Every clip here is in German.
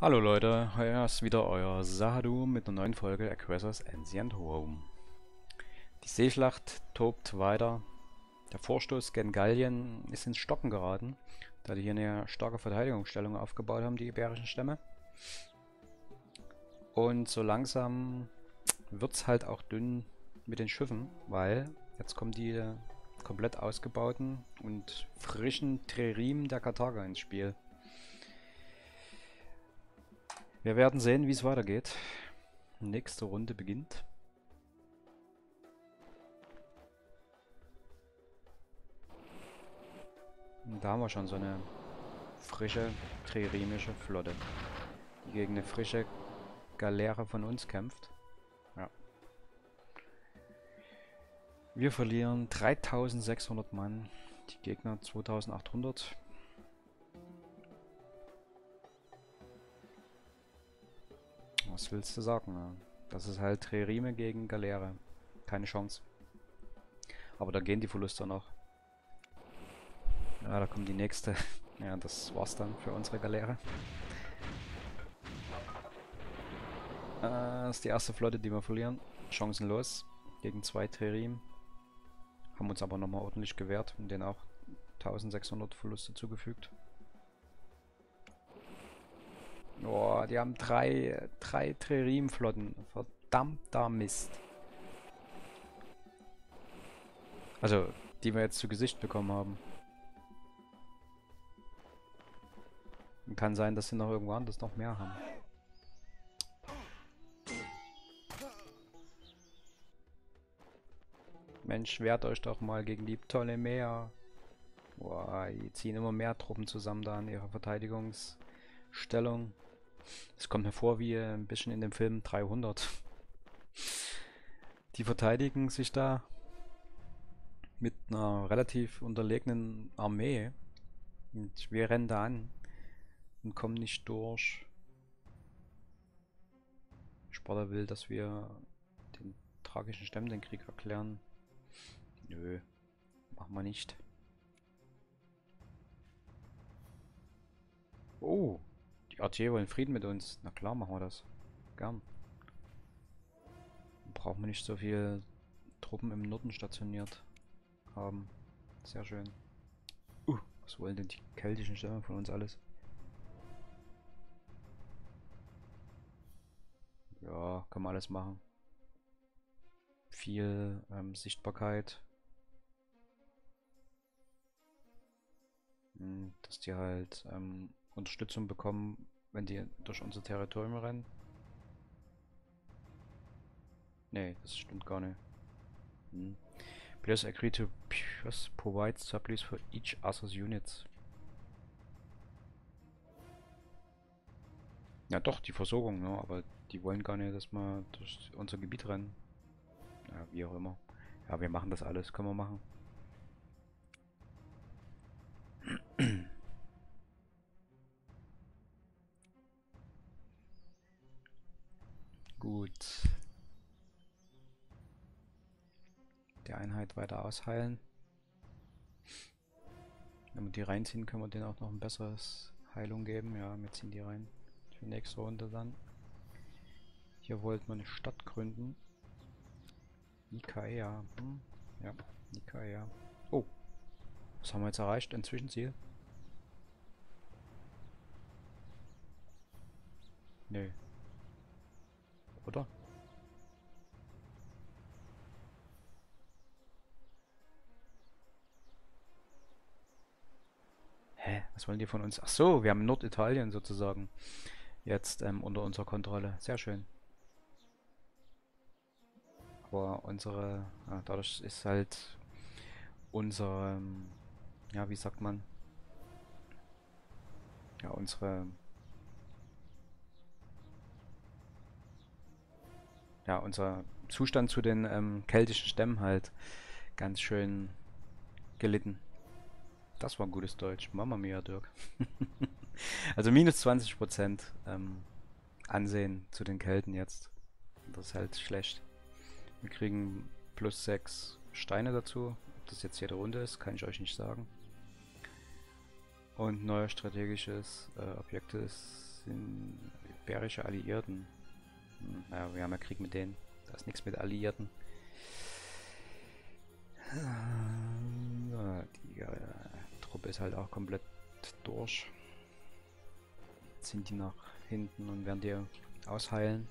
Hallo Leute, hier ist wieder euer Sahadu mit einer neuen Folge Aggressors Ancient Home. Die Seeschlacht tobt weiter. Der Vorstoß gen Gallien ist ins Stocken geraten, da die hier eine starke Verteidigungsstellung aufgebaut haben, die iberischen Stämme. Und so langsam wird es halt auch dünn mit den Schiffen, weil jetzt kommen die komplett ausgebauten und frischen Tririm der Karthager ins Spiel. Wir werden sehen, wie es weitergeht. Nächste Runde beginnt. Und da haben wir schon so eine frische, tririmische Flotte, die gegen eine frische Galeere von uns kämpft. Ja. Wir verlieren 3600 Mann, die Gegner 2800. Willst du sagen? Das ist halt Trerime gegen Galeere. Keine Chance. Aber da gehen die Verluste noch. Ja, da kommt die nächste. Ja, das war's dann für unsere Galeere. Äh, das ist die erste Flotte, die wir verlieren. Chancenlos. Gegen zwei Trerim. Haben uns aber nochmal ordentlich gewehrt und denen auch 1600 Verluste zugefügt. Boah, die haben drei, drei Tririm-Flotten. Verdammter Mist. Also, die wir jetzt zu Gesicht bekommen haben. Kann sein, dass sie noch irgendwo anders noch mehr haben. Mensch, wehrt euch doch mal gegen die Ptolemäer. Boah, die ziehen immer mehr Truppen zusammen da in ihrer Verteidigungsstellung. Es kommt mir vor wie ein bisschen in dem Film 300. Die verteidigen sich da mit einer relativ unterlegenen Armee. Und wir rennen da an und kommen nicht durch. Sparta will, dass wir den tragischen Stämmen den Krieg erklären. Nö, machen wir nicht. Oh, die RT wollen Frieden mit uns. Na klar, machen wir das. Gern. Brauchen wir nicht so viel Truppen im Norden stationiert haben. Sehr schön. Uh, was wollen denn die keltischen Stämme von uns alles? Ja, kann man alles machen. Viel ähm, Sichtbarkeit. Hm, dass die halt ähm, Unterstützung bekommen, wenn die durch unser Territorium rennen? Nee, das stimmt gar nicht. Hm. Players agree to provide supplies for each other's units. Ja doch, die Versorgung, ne? aber die wollen gar nicht, dass wir durch unser Gebiet rennen. Ja, wie auch immer. Ja, wir machen das alles, können wir machen. Gut. Die Einheit weiter ausheilen. Wenn wir die reinziehen, können wir denen auch noch ein besseres Heilung geben. Ja, wir ziehen die rein. Für die nächste Runde dann. Hier wollten wir eine Stadt gründen. Nikaea. Hm? Ja, Nikaea. Oh. Was haben wir jetzt erreicht? Ein Zwischenziel? Nee oder? Hä? Was wollen die von uns? Ach so, wir haben Norditalien sozusagen jetzt ähm, unter unserer Kontrolle. Sehr schön. Aber unsere, ja, dadurch ist halt unser, ähm, ja, wie sagt man, ja, unsere ja, unser Zustand zu den ähm, keltischen Stämmen halt ganz schön gelitten. Das war ein gutes Deutsch. Mama mia, Dirk. also minus 20% ähm, Ansehen zu den Kelten jetzt. Das ist halt schlecht. Wir kriegen plus 6 Steine dazu. Ob das jetzt jede Runde ist, kann ich euch nicht sagen. Und neues strategisches äh, Objekte sind iberische Alliierten. Naja, wir haben ja Krieg mit denen. Da ist nichts mit Alliierten. Die äh, Truppe ist halt auch komplett durch. Jetzt sind die nach hinten und werden die ausheilen.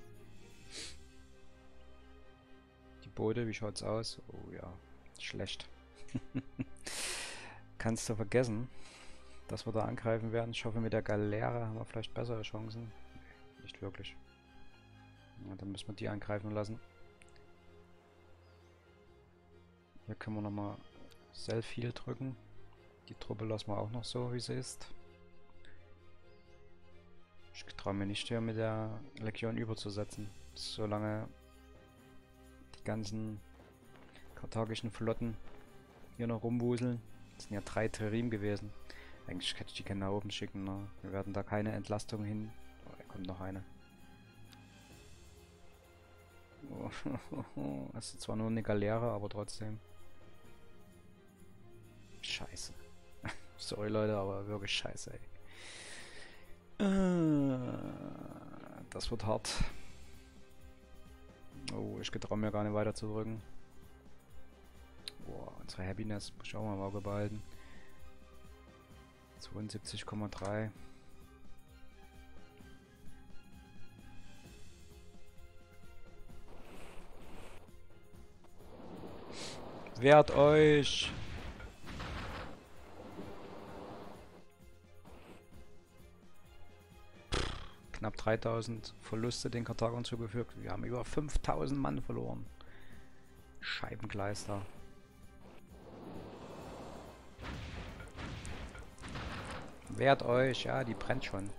Die Boote, wie schaut's aus? Oh ja, schlecht. Kannst du vergessen, dass wir da angreifen werden. Ich hoffe, mit der Galeere haben wir vielleicht bessere Chancen. Nicht wirklich. Ja, dann müssen wir die angreifen lassen. Hier können wir nochmal Self-Heal drücken. Die Truppe lassen wir auch noch so, wie sie ist. Ich traue mir nicht hier mit der Legion überzusetzen. Solange die ganzen karthagischen Flotten hier noch rumwuseln. Das sind ja drei Terim gewesen. Eigentlich hätte ich die gerne nach oben schicken. Ne? Wir werden da keine Entlastung hin. Oh, da kommt noch eine. Das ist zwar nur eine Galeere, aber trotzdem. Scheiße. Sorry Leute, aber wirklich scheiße, ey. Äh, das wird hart. Oh, ich getraue mir gar nicht weiter zu drücken. Boah, unsere Happiness ich auch mal im Auge behalten. 72,3. Wehrt euch! Knapp 3000 Verluste den Karthagern zugefügt. Wir haben über 5000 Mann verloren. Scheibenkleister. Wehrt euch. Ja, die brennt schon.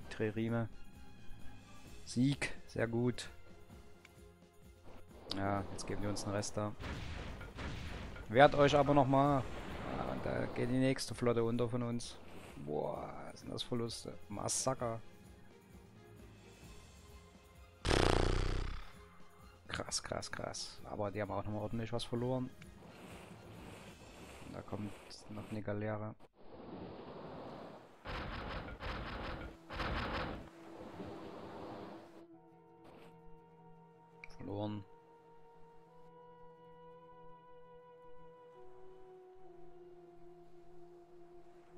Die Tririme. Sieg. Sehr gut. Ja, jetzt geben wir uns den Rest da. Wehrt euch aber nochmal. Ja, da geht die nächste Flotte unter von uns. Boah, sind das Verluste. Massaker. Krass, krass, krass. Aber die haben auch nochmal ordentlich was verloren. Da kommt noch eine Galeere. Verloren.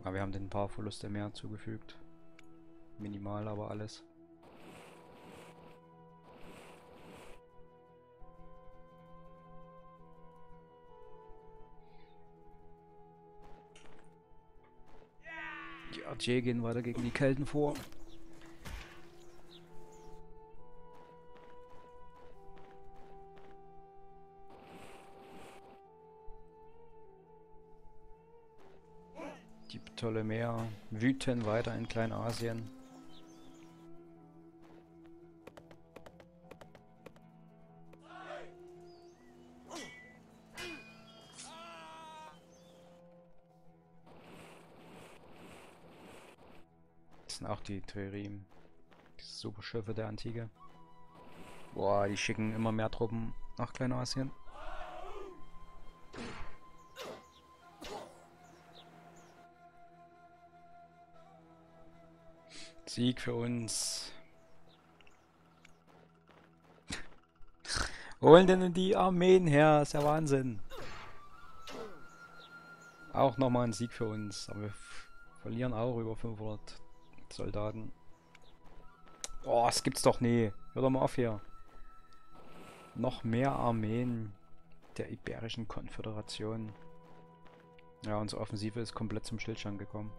Aber wir haben den paar Verluste mehr zugefügt. Minimal, aber alles. Die AJ gehen weiter gegen die Kelten vor. Ptolemäer wüten weiter in Kleinasien. Das sind auch die Tririm. Die Superschiffe der Antike. Boah, die schicken immer mehr Truppen nach Kleinasien. Sieg für uns. Holen denn die Armeen her? ist ja Wahnsinn. Auch nochmal ein Sieg für uns. Aber wir verlieren auch über 500 Soldaten. Oh, das gibt's doch nie. Hör doch mal auf hier. Noch mehr Armeen der Iberischen Konföderation. Ja, unsere Offensive ist komplett zum Stillstand gekommen.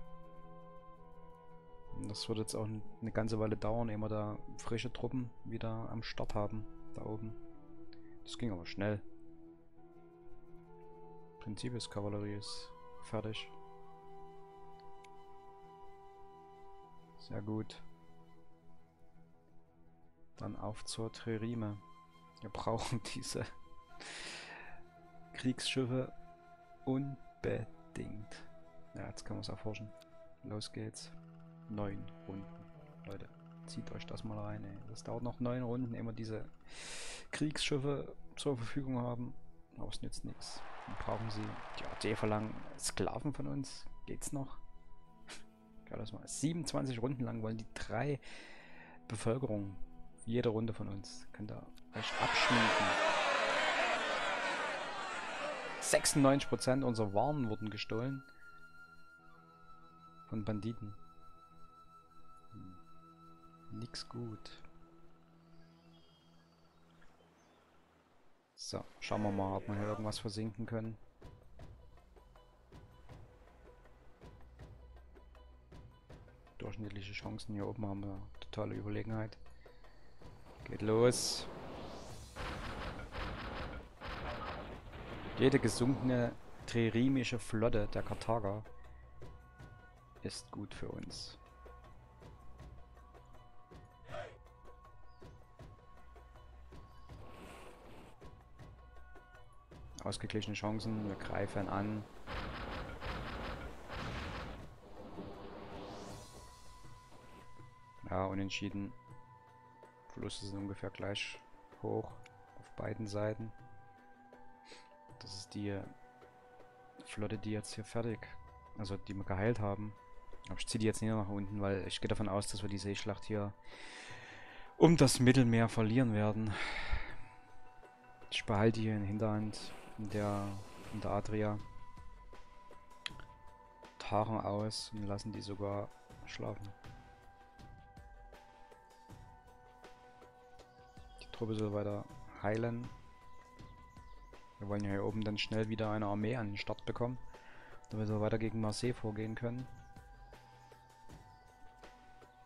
Das wird jetzt auch eine ganze Weile dauern, ehe wir da frische Truppen wieder am Start haben, da oben. Das ging aber schnell. Prinzip ist Kavallerie ist fertig. Sehr gut. Dann auf zur Tririme. Wir brauchen diese Kriegsschiffe unbedingt. Ja, jetzt können wir es erforschen. Los geht's neun Runden. Leute, zieht euch das mal rein. Ey. Das dauert noch neun Runden, wir diese Kriegsschiffe zur Verfügung haben. Aber es nützt nichts. Dann brauchen sie. Die AD verlangen Sklaven von uns. Geht's noch? Ja, das mal. 27 Runden lang wollen die drei Bevölkerung, jede Runde von uns, könnt ihr euch abschminken. 96% unserer Waren wurden gestohlen. Von Banditen. Nix gut. So, schauen wir mal, ob wir hier irgendwas versinken können. Durchschnittliche Chancen hier oben haben wir totale Überlegenheit. Geht los. Jede gesunkene tririmische Flotte der Karthager ist gut für uns. Ausgeglichene Chancen, wir greifen an. Ja, unentschieden. Verluste sind ungefähr gleich hoch auf beiden Seiten. Das ist die Flotte, die jetzt hier fertig, also die wir geheilt haben. Aber ich ziehe die jetzt nicht nach unten, weil ich gehe davon aus, dass wir die Seeschlacht hier um das Mittelmeer verlieren werden. Ich behalte hier in Hinterhand der, in der Adria. Taren aus und lassen die sogar schlafen. Die Truppe soll weiter heilen. Wir wollen ja hier oben dann schnell wieder eine Armee an den Start bekommen, damit wir weiter gegen Marseille vorgehen können.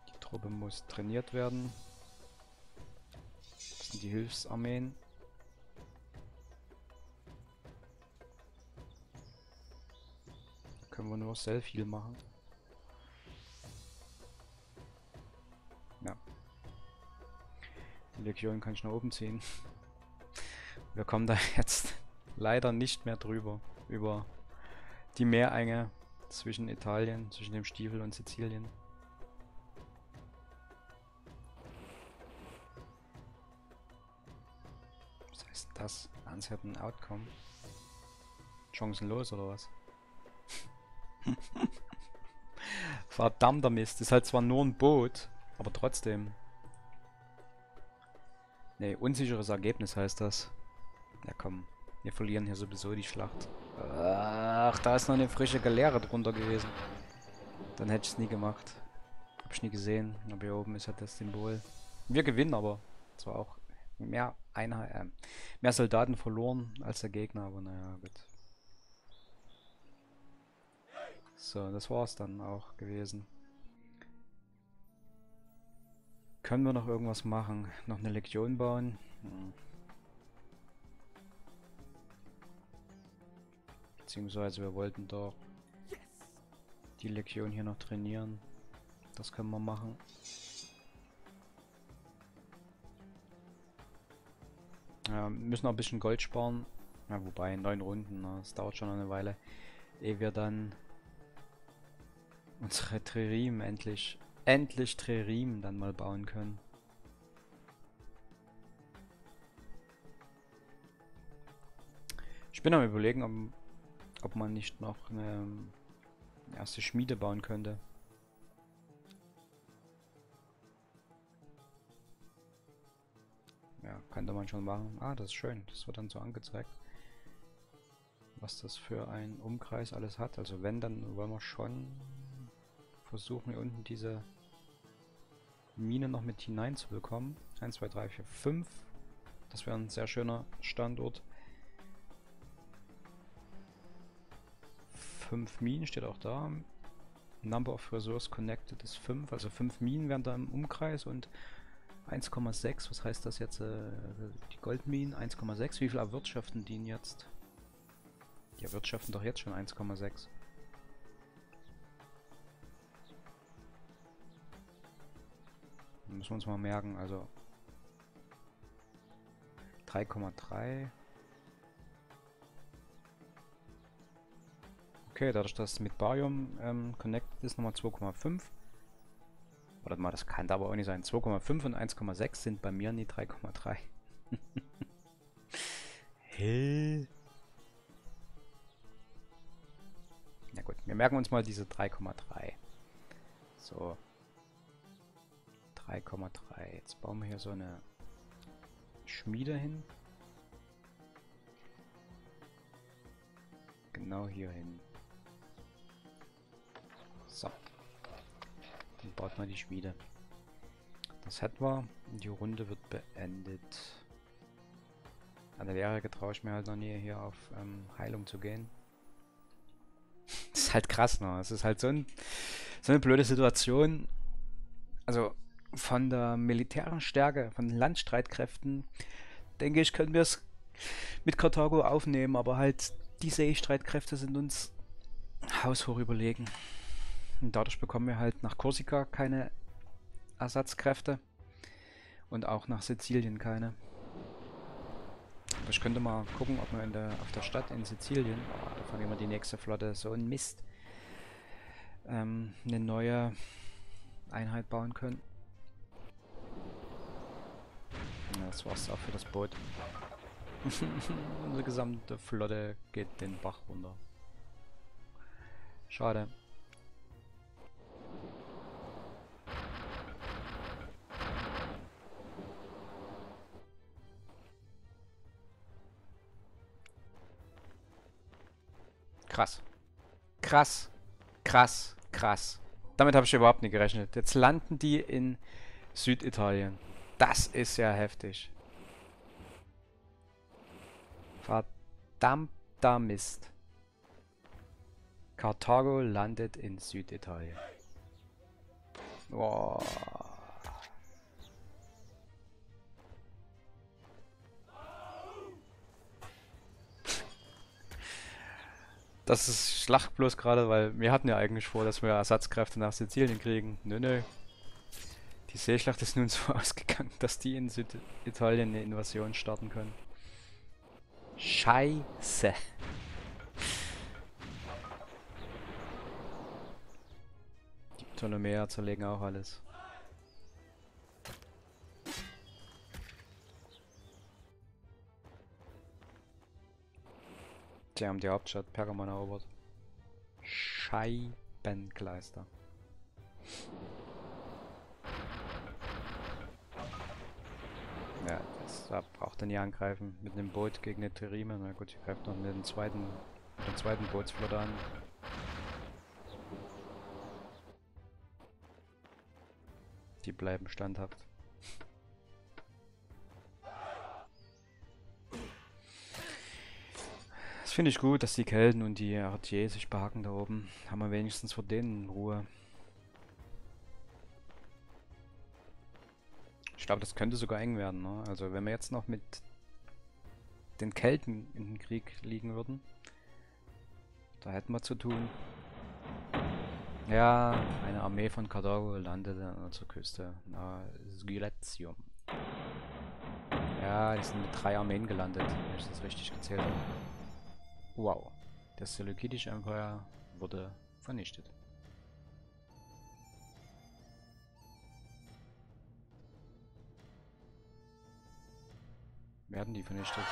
Die Truppe muss trainiert werden. Das sind die Hilfsarmeen. Können wir nur Self-Heal machen. Ja. Die Legion kann ich nach oben ziehen. Wir kommen da jetzt leider nicht mehr drüber. Über die Meerenge zwischen Italien, zwischen dem Stiefel und Sizilien. Was heißt das? Uncertain Outcome? Chancenlos oder was? Verdammter Mist. Ist halt zwar nur ein Boot, aber trotzdem. Ne, unsicheres Ergebnis heißt das. Ja komm, wir verlieren hier sowieso die Schlacht. Ach, da ist noch eine frische Galeere drunter gewesen. Dann hätte ich es nie gemacht. Hab ich nie gesehen. Aber hier oben ist halt das Symbol. Wir gewinnen aber. Zwar auch mehr Einheit, äh, mehr Soldaten verloren als der Gegner, aber naja, gut. So, das war's dann auch gewesen. Können wir noch irgendwas machen? Noch eine Legion bauen? Hm. Beziehungsweise wir wollten doch die Legion hier noch trainieren. Das können wir machen. Ja, müssen auch ein bisschen Gold sparen. Ja, wobei, neun Runden, na, das dauert schon eine Weile. Ehe wir dann unsere Trerim endlich, endlich Trerim dann mal bauen können. Ich bin am überlegen, ob ob man nicht noch eine erste Schmiede bauen könnte. Ja, könnte man schon machen. Ah, das ist schön. Das wird dann so angezeigt. Was das für ein Umkreis alles hat. Also wenn, dann wollen wir schon versuchen, hier unten diese Mine noch mit hineinzubekommen. 1, 2, 3, 4, 5. Das wäre ein sehr schöner Standort. 5 Minen steht auch da. Number of Resource Connected ist 5, also 5 Minen wären da im Umkreis und 1,6, was heißt das jetzt? Äh, die Goldminen 1,6, wie viel erwirtschaften die jetzt? Die erwirtschaften doch jetzt schon 1,6. Müssen wir uns mal merken, also 3,3 Okay, dadurch, dass mit Barium ähm, connected ist, nochmal 2,5. Oder mal, das kann da aber auch nicht sein. 2,5 und 1,6 sind bei mir nie 3,3. Hä? Na gut, wir merken uns mal diese 3,3. So. 3,3. Jetzt bauen wir hier so eine Schmiede hin. Genau hier hin. So. Dann baut man die Schmiede. Das hätten wir. Die Runde wird beendet. An der Lehre traue ich mir halt noch nie hier auf ähm, Heilung zu gehen. Das ist halt krass, ne? Es ist halt so, ein, so eine blöde Situation. Also von der militärischen Stärke, von den Landstreitkräften, denke ich, können wir es mit Karthago aufnehmen, aber halt die Seestreitkräfte sind uns haushoch überlegen. Und dadurch bekommen wir halt nach Korsika keine Ersatzkräfte und auch nach Sizilien keine. Aber ich könnte mal gucken, ob wir in der, auf der Stadt in Sizilien, da fangen wir die nächste Flotte, so ein Mist, ähm, eine neue Einheit bauen können. Ja, das war's auch für das Boot. Unsere gesamte Flotte geht den Bach runter. Schade. Krass. Krass. Krass. Krass. Damit habe ich überhaupt nicht gerechnet. Jetzt landen die in Süditalien. Das ist ja heftig. Verdammter Mist. Karthago landet in Süditalien. Boah. Das ist Schlacht bloß gerade, weil wir hatten ja eigentlich vor, dass wir Ersatzkräfte nach Sizilien kriegen. Nö, nö. Die Seeschlacht ist nun so ausgegangen, dass die in Süditalien eine Invasion starten können. Scheiße. Die Ptolemäer zerlegen auch alles. Die haben die Hauptstadt Pergamon erobert. Scheibenkleister. Da braucht er nie angreifen. Mit einem Boot gegen eine Terime. Na gut, ich greife noch mit dem zweiten, der zweiten Bootsflotte an. Die bleiben standhaft. Das finde ich gut, dass die Kelten und die Artier sich behaken da oben. Haben wir wenigstens vor denen Ruhe. Glaube, das könnte sogar eng werden. Ne? Also wenn wir jetzt noch mit den Kelten in den Krieg liegen würden, da hätten wir zu tun. Ja, eine Armee von Karthago landete an unserer Küste. Na, Sgiletium. Ja, die sind mit drei Armeen gelandet, wenn ich das richtig gezählt habe. Wow. Das Seleukidische Empire wurde vernichtet. Werden die vernichtet?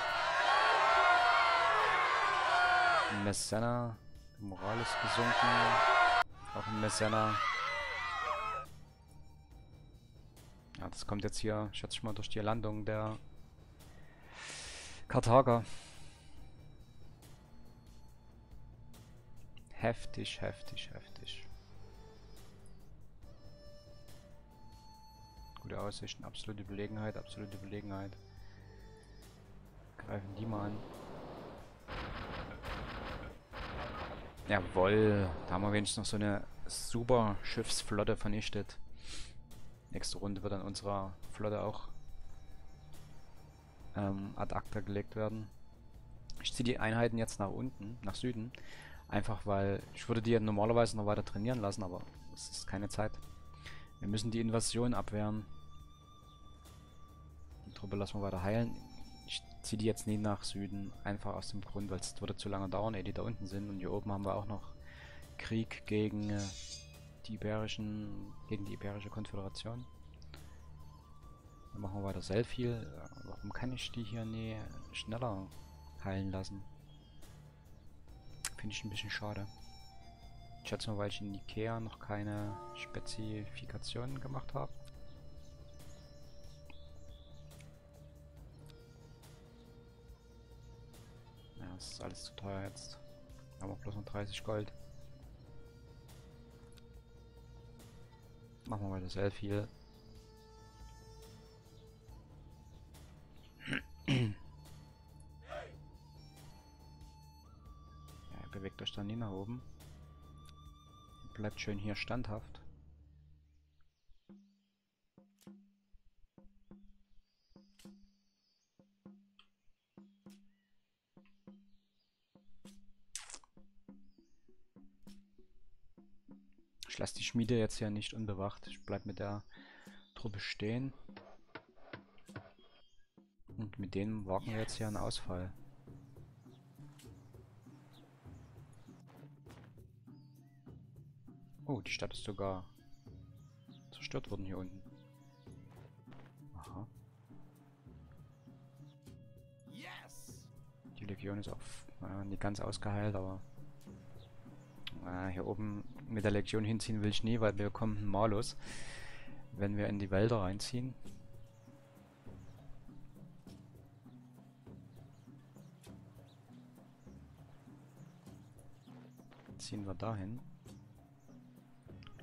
Messena. Moral ist gesunken. Auch ein Messena. Ja, das kommt jetzt hier, schätze ich mal, durch die Landung der Karthager. Heftig, heftig, heftig. Gute Aussichten, absolute Überlegenheit, absolute Überlegenheit. Greifen die mal an. Jawoll, da haben wir wenigstens noch so eine super Schiffsflotte vernichtet. Nächste Runde wird dann unserer Flotte auch ähm, ad acta gelegt werden. Ich ziehe die Einheiten jetzt nach unten, nach Süden. Einfach weil ich würde die normalerweise noch weiter trainieren lassen, aber es ist keine Zeit. Wir müssen die Invasion abwehren. Die Truppe lassen wir weiter heilen. Ich ziehe die jetzt nie nach Süden, einfach aus dem Grund, weil es würde zu lange dauern, ehe die da unten sind. Und hier oben haben wir auch noch Krieg gegen äh, die iberischen, gegen die iberische Konföderation. Dann machen wir weiter Selfie. Warum kann ich die hier nie schneller heilen lassen? Finde ich ein bisschen schade. Ich schätze mal, weil ich in Ikea noch keine Spezifikationen gemacht habe. Das ist alles zu teuer jetzt. Aber bloß noch 30 Gold. Machen wir mal das Elfil. ja, bewegt euch dann nie nach oben. Bleibt schön hier standhaft. Schmiede jetzt hier nicht unbewacht. Ich bleib mit der Truppe stehen. Und mit denen wagen wir jetzt hier einen Ausfall. Oh, die Stadt ist sogar zerstört worden hier unten. Aha. Die Legion ist auch äh, nicht ganz ausgeheilt, aber äh, hier oben mit der Legion hinziehen will ich nie, weil wir kommen malus, wenn wir in die Wälder reinziehen. Ziehen wir dahin.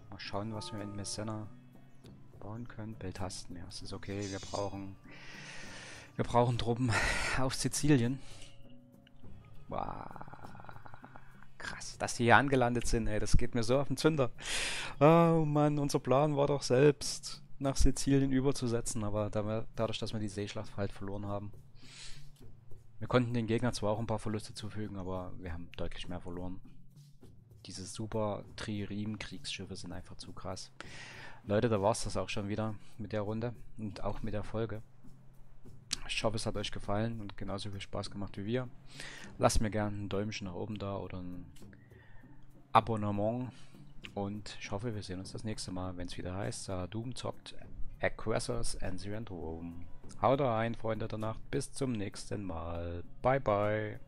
Mal schauen, was wir in Messena bauen können. Beltasten, ja, es ist okay. Wir brauchen wir brauchen Truppen auf Sizilien. Wow. Krass, dass die hier angelandet sind, ey, das geht mir so auf den Zünder. Oh Mann, unser Plan war doch selbst nach Sizilien überzusetzen, aber dadurch, dass wir die Seeschlacht halt verloren haben. Wir konnten den Gegner zwar auch ein paar Verluste zufügen, aber wir haben deutlich mehr verloren diese super Tririm-Kriegsschiffe sind einfach zu krass. Leute, da war es das auch schon wieder mit der Runde und auch mit der Folge. Ich hoffe, es hat euch gefallen und genauso viel Spaß gemacht wie wir. Lasst mir gerne ein Däumchen nach oben da oder ein Abonnement. Und ich hoffe, wir sehen uns das nächste Mal, wenn es wieder heißt, uh, Doom zockt Aggressors and the Rome. Haut rein, Freunde der Nacht. Bis zum nächsten Mal. Bye, bye.